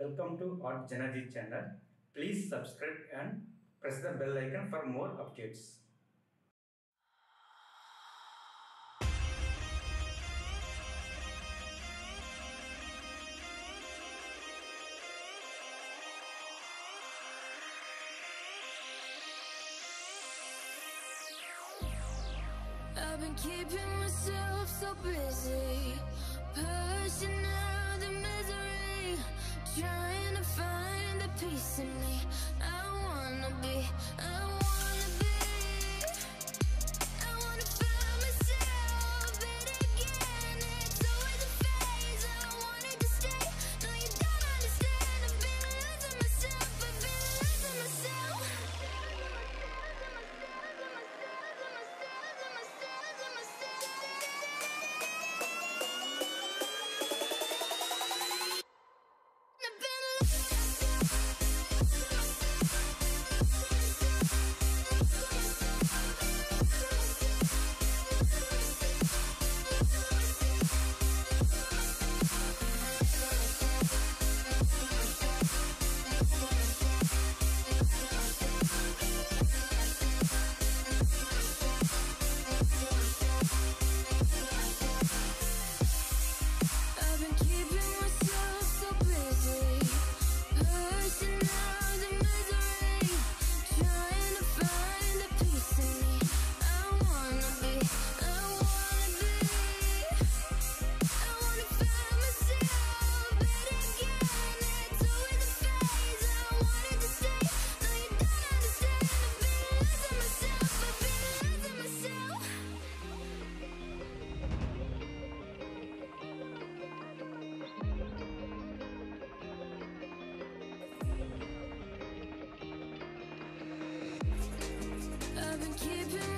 Welcome to Art JanaG channel. Please subscribe and press the bell icon for more updates. I've been keeping myself be, I keeping myself so busy. Person out keeping